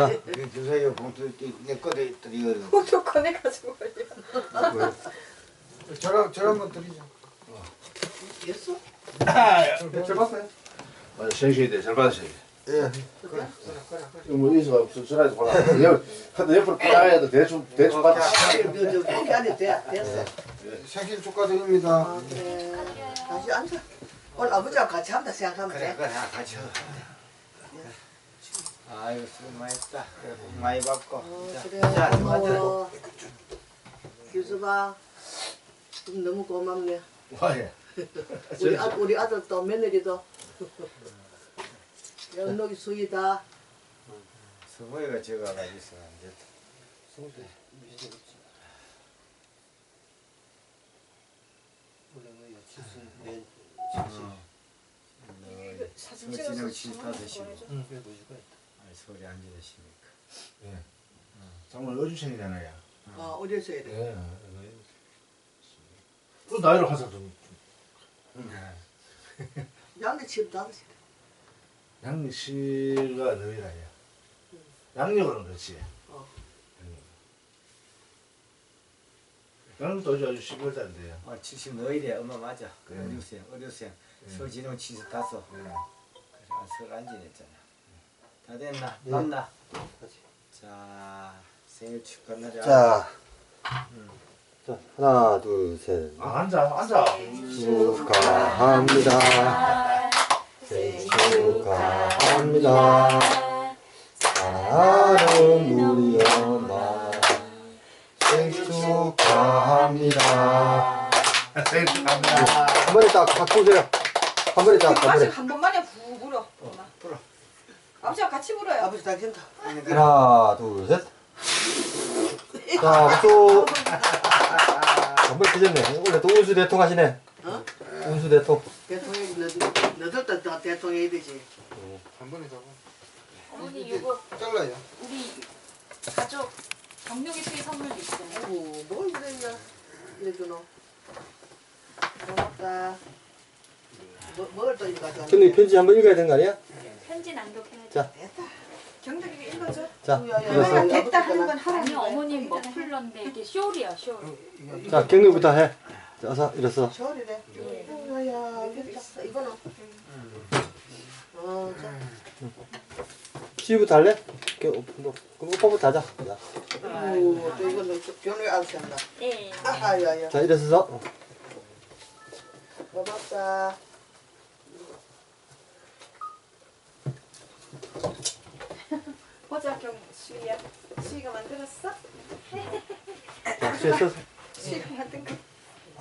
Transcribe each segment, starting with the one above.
자. 그 주세요 봉투 내 거를 드리거든. 호두 꺼내가지고 말이야. 저랑 저랑 한번 드리죠. 예수? 잘 봤어요? 맞아, 생식이 돼. 잘 받으셔야 돼. 예. 그래 그래 그래. 이거 뭐 여기서 수술하지 보라. 옆, 하도 옆으로 따야 돼. 대충, 대충 받아. 여기 안에 돼, 됐어. 생신 축하드립니다. 아, 그래. 다시 앉아. 오늘 아버지하고 같이 한다 생각하면 그래 돼. 그래 같이. 아유 수고 많이 했다. 그래 복 많이 받고. 어, 자, 그래. 자. 고마워. 좀 너무 고맙네. 와, 우리, 아, 우리 아들도 며느리도 연록이 수이다. 서보이가 제가 가지고 있어 안 됐다. 사진 서진영 치다 드시고. 응. 아이 서울에 앉아 계십니까? 예. 정말 어주생이잖아요. 아, 어려서 해야 돼. 예. 그 나이를 하자 좀. 양대 집 당시. 양씨가 너희라야. 양력은 그렇지. 어. 양력도 아주 아주 12월 달인데요. 아, 70 너희래 엄마 맞아. 그래 음. 어려우세요 어려우세요. 음. 서진영 75. 예. 그래 아, 설 안지냈잖아. 다 됐나? 네. 맞나? 자 생일 축하날이야. 자. 자, 하나, 둘, 셋. 아, 앉아, 앉아. 축하합니다. 생일 축하합니다. 사랑하는 우리 엄마. 생일 축하합니다. 생일 축하합니다. 한 번에 딱 갖고 오세요. 한 번에 딱, 한 번에. 한. 불어. 아버지랑 같이 불어요. 아버지 당신다. 하나, 둘, 셋. 자, 박수. 한번 찢었네. 원래 또 운수 대통 하시네. 어? 운수 대통. 대통령이 너들, 너들도 다 대통령이 되지. 한 번에 잡아. 어머니 이거 잘라요. 우리 가족 경력이 수의 선물도 있어요. 아이고, 뭘 그랬냐. 이래주노. 고맙다. 뭐, 뭘또 이거 가져왔냐. 근데 편지 한번 읽어야 되는 거 아니야? 편지 낭독해야지. 자. 경덕이가 읽어줘. 자, 야. 됐다 하는 건 하라는 거야. 어머님 머플러인데 이게 숄이야 숄. 자, 경례부터 해. 자, 어서 일어서. 저리래. 야야, 됐다. 이거는. 어, 자. 시부터 할래? 그, 뭐, 그럼 오빠부터 하자. 자, 아이고, 또 이거는 변호에 안 쓴다. 네. 아야야. 자 일어서서. 고맙다. 보자 경 수희야. 수희가 만들었어? 서서. 수희가 만든 거.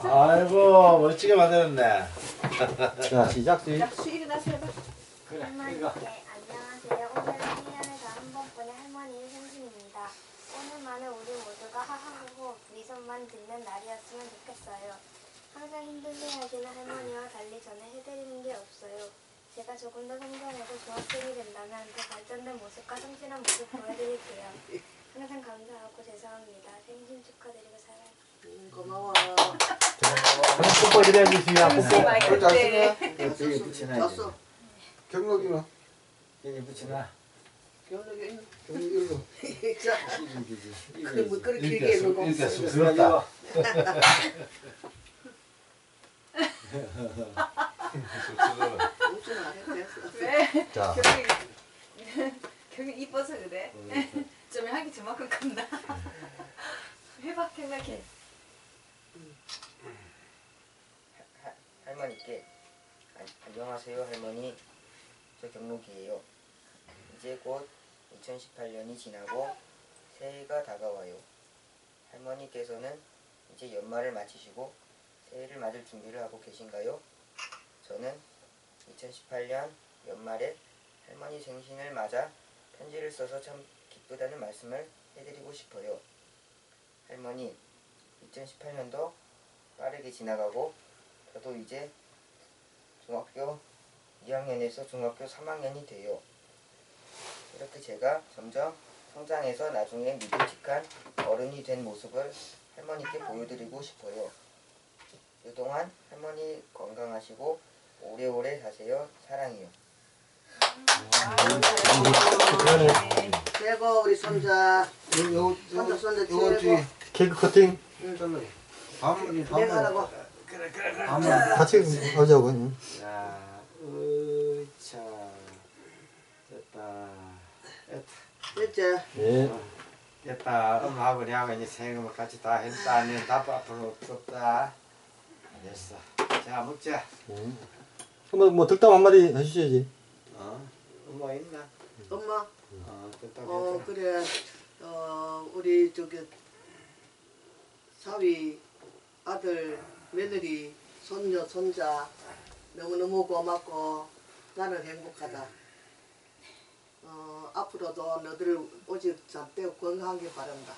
아이고, 멋지게 만들었네. 자, 시작, 수희 일어나서 해봐. 그래 이거. 할머니께 안녕하세요. 오늘은 1년에서 한 번뿐인 할머니의 생신입니다. 오늘만은 우리 모두가 하하호호 미소만 듣는 날이었으면 좋겠어요. 항상 힘들게하시는 할머니와 달리 저는 해드리는 게 없어요. 제가 조금 더 성장하고 중학생이 된다면 그 발전된 모습과 성실한 모습 보여드릴게요. 항상 감사하고 죄송합니다. 생신 축하드리고 사랑해요. 음, 고마워. 뽀뽀 수희 뽀뽀. 그걸 잘 컸대. 쓰네. 여기 이기지. 그, 뭐, 그렇게 이렇게, 해놓고. 이렇게 쑥스럽다. 쑥스러워. 웃지 마. 됐어. 왜? 자, 경이 경이 이뻐서 그래. 좀 하기 저만큼 큰다. 경락해. 하- 할머니께 안- 안녕하세요 할머니 저 경록이에요 이제 곧 2018년이 지나고 새해가 다가와요 할머니께서는 이제 연말을 마치시고 새해를 맞을 준비를 하고 계신가요? 저는 2018년 연말에 할머니 생신을 맞아 편지를 써서 참 기쁘다는 말씀을 해드리고 싶어요 할머니 2018년도 빠르게 지나가고 저도 이제 중학교 2학년에서 중학교 3학년이 돼요. 이렇게 제가 점점 성장해서 나중에 믿음직한 어른이 된 모습을 할머니께 보여드리고 싶어요. 그동안 할머니 건강하시고 오래오래 사세요. 사랑해요. 최고 우리 손자 요, 요, 손자 손자 최고 케이크 커팅 잘라. 밥, 밥. 내가 하라고 그래, 그래, 그래. 같이 하자고. 응. 자, 으차. 됐다. 됐다. 됐지 예. 됐다. 엄마하고 내하고 이제 생각을 같이 다 했다. 내답 앞으로 없다. 됐어. 자, 먹자. 예. 그러면 뭐 득담 한마디 해주셔야지. 어? 엄마 있나? 엄마 어, 됐다. 어. 그래 어 우리 저기 사위 아들 며느리 손녀 손자 너무너무 고맙고 나는 행복하다 어 앞으로도 너들 오직 잠때 건강하게 바란다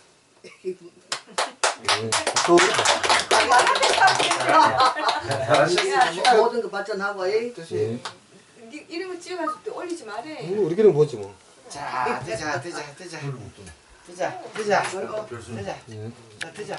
모든 거 발전하고 이 예. 니 이름을 찍어가지고 또 올리지 말해. 뭐 우리끼리 보지 뭐. 자, 드자, 드자, 드자. 드자, 드자. 드자. 예. 자, 드자.